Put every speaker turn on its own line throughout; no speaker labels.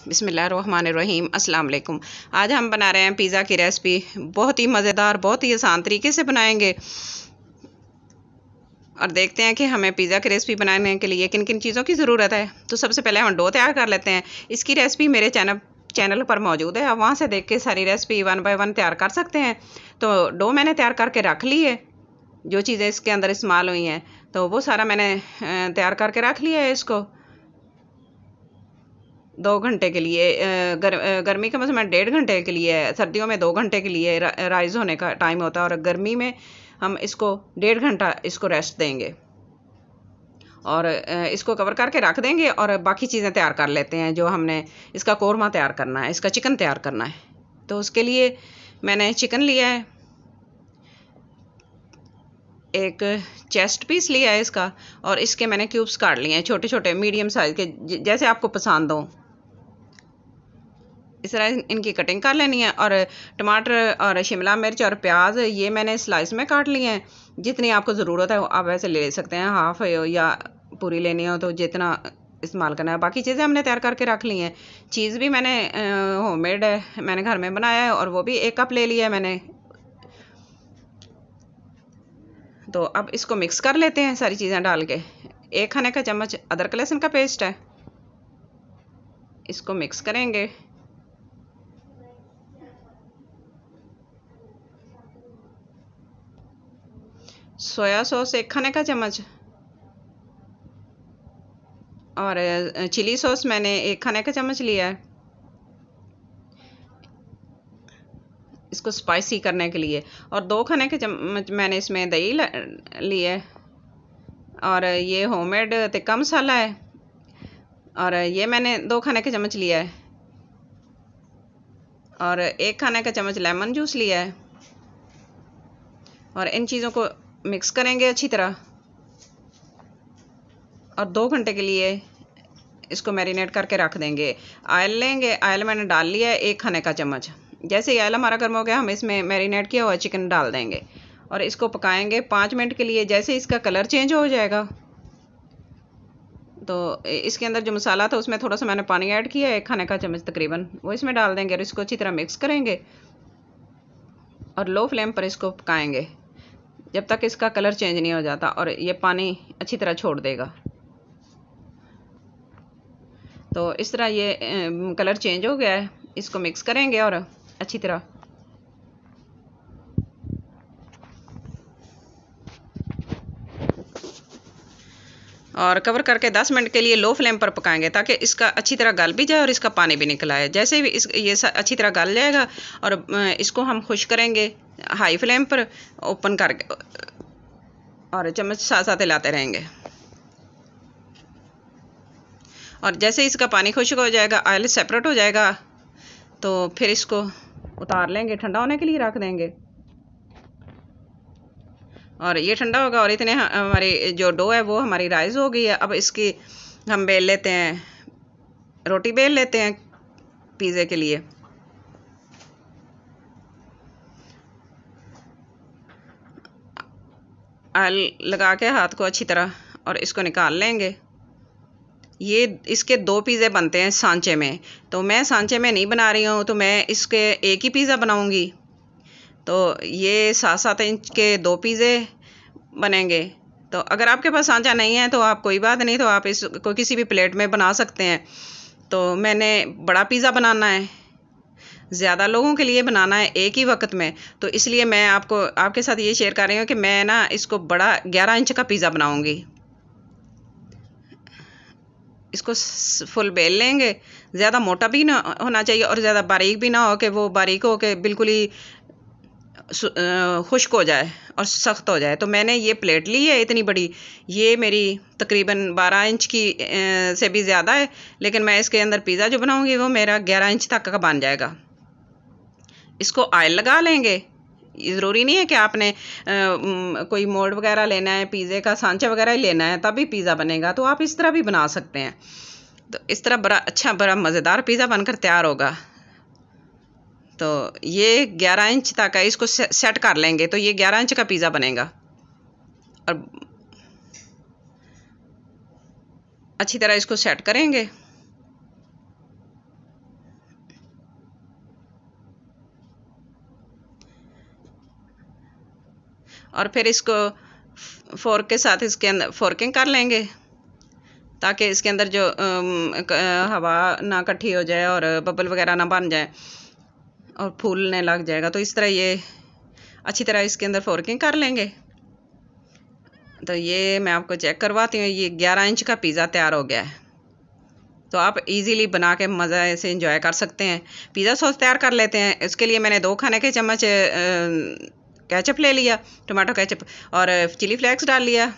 बिसमीम अस्सलाम वालेकुम आज हम बना रहे हैं पिज़्ज़ा की रेसिपी। बहुत ही मज़ेदार, बहुत ही आसान तरीके से बनाएँगे। और देखते हैं कि हमें पिज़्ज़ा की रेसिपी बनाने के लिए किन किन चीज़ों की ज़रूरत है। तो सबसे पहले हम डो तैयार कर लेते हैं। इसकी रेसिपी मेरे चैनल चैनल पर मौजूद है। आप वहाँ से देख के सारी रेसिपी वन बाय वन तैयार कर सकते हैं। तो डो मैंने तैयार करके रख ली है। जो चीज़ें इसके अंदर इस्तेमाल हुई हैं तो वो सारा मैंने तैयार करके रख लिया है इसको। दो घंटे के लिए गर, गर्मी के मौसम में डेढ़ घंटे के लिए सर्दियों में दो घंटे के लिए राइज़ होने का टाइम होता है और गर्मी में हम इसको डेढ़ घंटा इसको रेस्ट देंगे। और इसको कवर करके रख देंगे और बाकी चीज़ें तैयार कर लेते हैं जो हमने इसका कौरमा तैयार करना है इसका चिकन तैयार करना है। तो उसके लिए मैंने चिकन लिया है। एक चेस्ट पीस लिया है इसका और इसके मैंने क्यूब्स काट लिए हैं छोटे छोटे मीडियम साइज़ के जैसे आपको पसंद हो। इस तरह इनकी कटिंग कर लेनी है और टमाटर और शिमला मिर्च और प्याज, ये मैंने स्लाइस में काट लिए हैं। जितनी आपको ज़रूरत है, आप वैसे ले सकते हैं हाफ़ या पूरी लेनी हो तो जितना इस्तेमाल करना है। बाकी चीज़ें हमने तैयार करके रख ली हैं। चीज़ भी मैंने होममेड है, मैंने घर में बनाया है और वो भी एक कप ले लिया है मैंने। तो अब इसको मिक्स कर लेते हैं सारी चीज़ें डाल के। एक खाने का चम्मच अदरक लहसुन का पेस्ट है। इसको मिक्स करेंगे। सोया सॉस एक खाने का चम्मच। और चिली सॉस मैंने एक खाने का चम्मच लिया है। इसको स्पाइसी करने के लिए। और दो खाने के चम्मच मैंने इसमें दही लिया है। और, ये होममेड तिक्का मसाला है। और, ये मैंने दो खाने के चम्मच लिया है। और, एक खाने का चम्मच लेमन जूस लिया है। और, इन चीज़ों को मिक्स करेंगे अच्छी तरह। और दो घंटे के लिए इसको मैरिनेट करके रख देंगे। आयल लेंगे आयल मैंने डाल लिया है एक खाने का चम्मच। जैसे ही आयल हमारा गर्म हो गया, हम इसमें मैरिनेट किया हुआ चिकन डाल देंगे। और इसको पकाएँगे पाँच मिनट के लिए, जैसे इसका कलर चेंज हो जाएगा। तो इसके अंदर जो मसाला था, उसमें थोड़ा सा मैंने पानी ऐड किया एक खाने का चम्मच तकरीबन। वो इसमें डाल देंगे और इसको अच्छी तरह मिक्स करेंगे। और लो फ्लेम पर इसको पकाएँगे। जब तक इसका कलर चेंज नहीं हो जाता और ये पानी अच्छी तरह छोड़ देगा। तो इस तरह ये कलर चेंज हो गया है। इसको मिक्स करेंगे और अच्छी तरह और कवर करके 10 मिनट के लिए लो फ्लेम पर पकाएँगे ताकि इसका अच्छी तरह गल भी जाए और इसका पानी भी निकल आए। जैसे भी इस, ये अच्छी तरह गल जाएगा और इसको हम खुश करेंगे हाई फ्लेम पर ओपन करके, और चम्मच साथ साथ हिलाते रहेंगे। और जैसे इसका पानी खुश्क हो जाएगा ऑयल सेपरेट हो जाएगा तो फिर इसको उतार लेंगे, ठंडा होने के लिए रख देंगे। और ये ठंडा होगा और इतने हमारी जो डो है वो हमारी राइस हो गई है। अब इसकी हम बेल लेते हैं, रोटी बेल लेते हैं पिज़्ज़े के लिए। आल लगा के हाथ को अच्छी तरह और इसको निकाल लेंगे। ये इसके दो पिज़्ज़े बनते हैं सांचे में। तो मैं सांचे में नहीं बना रही हूँ तो मैं इसके एक ही पिज़्ज़ा बनाऊँगी। तो ये सात सात इंच के दो पिज़्ज़े बनेंगे। तो अगर आपके पास सांचा नहीं है तो आप कोई बात नहीं तो आप इसको किसी भी प्लेट में बना सकते हैं। तो मैंने बड़ा पिज़्ज़ा बनाना है। ज़्यादा लोगों के लिए बनाना है एक ही वक्त में। तो इसलिए मैं आपको, आपके साथ ये शेयर कर रही हूँ कि मैं ना इसको बड़ा ग्यारह इंच का पिज़्ज़ा बनाऊँगी। इसको फुल बेल लेंगे। ज़्यादा मोटा भी ना होना चाहिए और ज़्यादा बारीक भी ना हो कि वो बारीक हो के बिल्कुल ही खुश्क हो जाए और सख्त हो जाए। तो मैंने ये प्लेट ली है इतनी बड़ी। ये मेरी तकरीबन बारह इंच की से भी ज़्यादा है लेकिन मैं इसके अंदर पिज़्ज़ा जो बनाऊँगी वो मेरा ग्यारह इंच तक का बन जाएगा। इसको आयल लगा लेंगे। ज़रूरी नहीं है कि आपने आ, कोई मोल्ड वगैरह लेना है पिज़्ज़े का सांचा वगैरह ही लेना है तभी पिज़्ज़ा बनेगा। तो आप इस तरह भी बना सकते हैं। तो इस तरह बड़ा अच्छा बड़ा मज़ेदार पिज़्ज़ा बनकर तैयार होगा। तो ये ग्यारह इंच तक है, इसको सेट कर लेंगे तो ये ग्यारह इंच का पिज़्ज़ा बनेगा। और अच्छी तरह इसको सेट करेंगे। और फिर इसको फोर्क के साथ इसके अंदर फोर्किंग कर लेंगे, ताकि इसके अंदर जो हवा ना इकट्ठी हो जाए और बबल वगैरह ना बन जाए। और फूलने लग जाएगा। तो इस तरह ये अच्छी तरह इसके अंदर फोर्किंग कर लेंगे। तो ये मैं आपको चेक करवाती हूँ। ये 11 इंच का पिज़्ज़ा तैयार हो गया है। तो आप इजीली बना के मज़ा से इंजॉय कर सकते हैं। पिज़्ज़ा सॉस तैयार कर लेते हैं। इसके लिए मैंने दो खाने के चम्मच कैचअप ले लिया टमाटो कैचअप और चिली फ्लेक्स डाल लिया।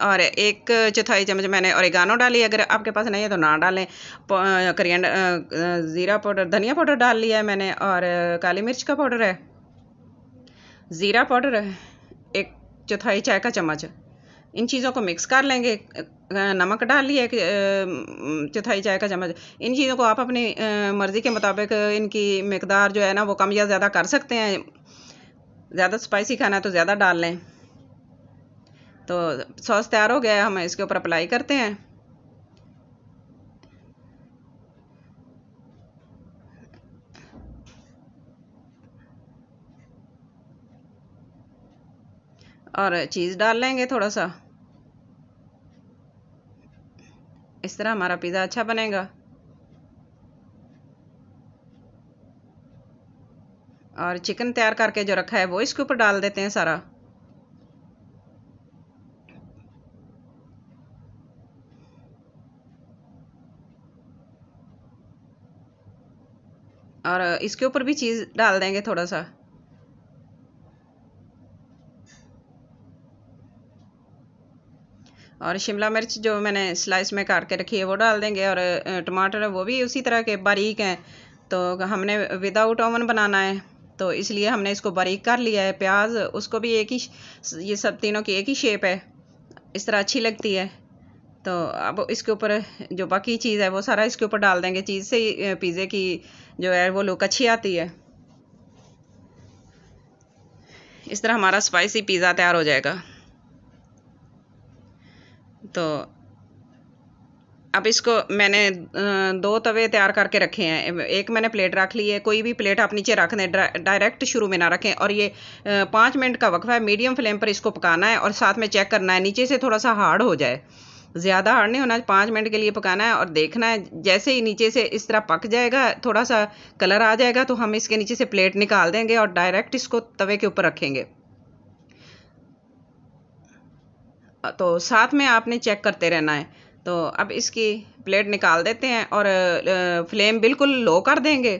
और एक चौथाई चम्मच मैंने औरिगानो डाली, अगर आपके पास नहीं है तो ना डालें। करियंड ज़ीरा पाउडर, धनिया पाउडर डाल लिया है मैंने, और काली मिर्च का पाउडर है। ज़ीरा पाउडर है, एक चौथाई चाय का चम्मच। इन चीज़ों को मिक्स कर लेंगे नमक डाल लिया चौथाई चाय का चम्मच। इन चीज़ों को आप अपनी मर्ज़ी के मुताबिक इनकी मकदार जो है ना, वो कम या ज़्यादा कर सकते हैं। ज़्यादा स्पाइसी खाना है तो ज़्यादा डाल लें। तो सॉस तैयार हो गया हम इसके ऊपर अप्लाई करते हैं। और चीज़ डाल लेंगे थोड़ा सा। इस तरह हमारा पिज़्ज़ा अच्छा बनेगा। और चिकन तैयार करके जो रखा है, वो इसके ऊपर डाल देते हैं सारा। और इसके ऊपर भी चीज़ डाल देंगे थोड़ा सा। और शिमला मिर्च जो मैंने स्लाइस में काट के रखी है, वो डाल देंगे और टमाटर वो भी उसी तरह के बारीक हैं। तो हमने विदाउट ओवन बनाना है तो इसलिए हमने इसको बारीक कर लिया है। प्याज, उसको भी एक ही ये सब तीनों की एक ही शेप है। इस तरह अच्छी लगती है। तो अब इसके ऊपर जो बाकी चीज़ है, वो सारा इसके ऊपर डाल देंगे चीज़ से पिज़्ज़े की जो है, वो लुक अच्छी आती है। इस तरह हमारा स्पाइसी पिज़्ज़ा तैयार हो जाएगा। तो अब इसको मैंने दो तवे तैयार करके रखे हैं। एक मैंने प्लेट रख ली है, कोई भी प्लेट आप नीचे रख दें डायरेक्ट शुरू में ना रखें। और ये पाँच मिनट का वक्फा है मीडियम फ्लेम पर इसको पकाना है और साथ में चेक करना है, नीचे से थोड़ा सा हार्ड हो जाए। ज़्यादा हार्ड नहीं होना, पाँच मिनट के लिए पकाना है और देखना है। जैसे ही नीचे से इस तरह पक जाएगा थोड़ा सा कलर आ जाएगा तो हम इसके नीचे से प्लेट निकाल देंगे और डायरेक्ट इसको तवे के ऊपर रखेंगे। तो साथ में आपने चेक करते रहना है। तो अब इसकी प्लेट निकाल देते हैं और फ्लेम बिल्कुल लो कर देंगे।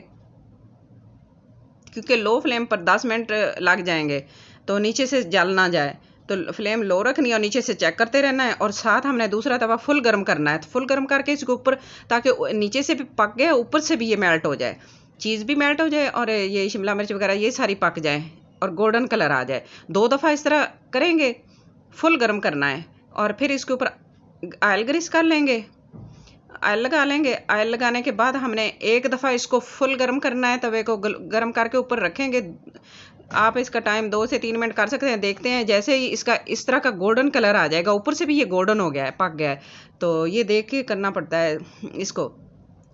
क्योंकि लो फ्लेम पर 10 मिनट लग जाएँगे तो नीचे से जल ना जाए। तो फ्लेम लो रखनी है और नीचे से चेक करते रहना है और साथ हमने दूसरा तवा फुल गर्म करना है। तो फुल गर्म करके इसके ऊपर ताकि नीचे से भी पक गए, ऊपर से भी ये मेल्ट हो जाए। चीज़ भी मेल्ट हो जाए और ये शिमला मिर्च वगैरह ये सारी पक जाए और गोल्डन कलर आ जाए। दो दफ़ा इस तरह करेंगे फुल गर्म करना है और फिर इसके ऊपर आयल ग्रीस कर लेंगे। आयल लगा लेंगे। आयल लगाने के बाद हमने एक दफ़ा इसको फुल गर्म करना है, तवे को गर्म करके ऊपर रखेंगे। आप इसका टाइम दो से तीन मिनट कर सकते हैं, देखते हैं, जैसे ही इसका, इस तरह का गोल्डन कलर आ जाएगा, ऊपर से भी ये गोल्डन हो गया है, पक गया है। तो ये देख के करना पड़ता है इसको।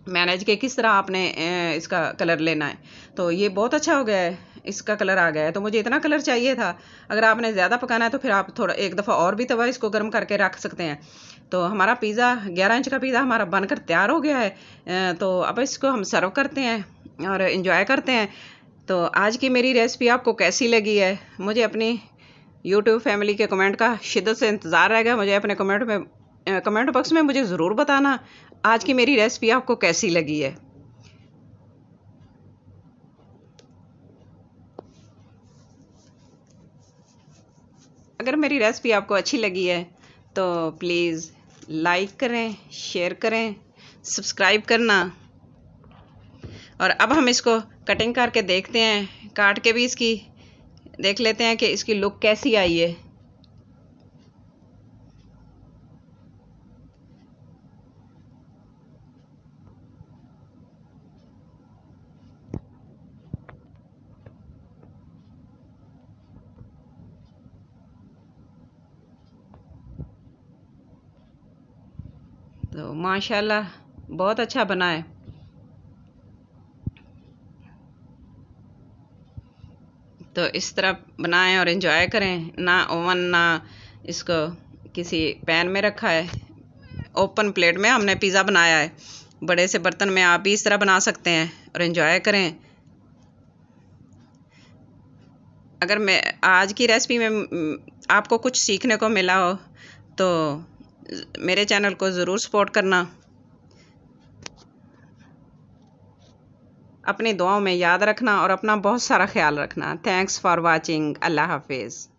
मैनेज के किस तरह आपने इसका कलर लेना है। तो ये बहुत अच्छा हो गया है, इसका कलर आ गया है। तो मुझे इतना कलर चाहिए था, अगर आपने ज़्यादा पकाना है तो फिर आप थोड़ा, एक दफ़ा और भी तवा इसको गर्म करके रख सकते हैं। तो हमारा पिज़्ज़ा ग्यारह इंच का पिज़्ज़ा हमारा बनकर तैयार हो गया है। तो अब इसको हम सर्व करते हैं और इन्जॉय करते हैं। तो आज की मेरी रेसिपी आपको कैसी लगी है? मुझे अपनी यूट्यूब फैमिली के कमेंट का शिद्दत से इंतज़ार रहेगा। मुझे अपने कमेंट में कमेंट बॉक्स में मुझे ज़रूर बताना आज की मेरी रेसिपी आपको कैसी लगी है। अगर मेरी रेसिपी आपको अच्छी लगी है तो प्लीज़ लाइक करें शेयर करें सब्सक्राइब करना। और अब हम इसको कटिंग करके देखते हैं, काट के भी इसकी, देख लेते हैं कि इसकी लुक कैसी आई है। तो माशाल्लाह, बहुत अच्छा बना है। तो इस तरह बनाएँ और इन्जॉय करें। ना ओवन ना इसको किसी पैन में रखा है। ओपन प्लेट में हमने पिज़्ज़ा बनाया है। बड़े से बर्तन में आप भी इस तरह बना सकते हैं और इन्जॉय करें। अगर मैं आज की रेसिपी में, आपको कुछ सीखने को मिला हो तो मेरे चैनल को ज़रूर सपोर्ट करना। अपनी दुआओं में याद रखना और अपना बहुत सारा ख्याल रखना। थैंक्स फॉर वाचिंग अल्लाह हाफिज़।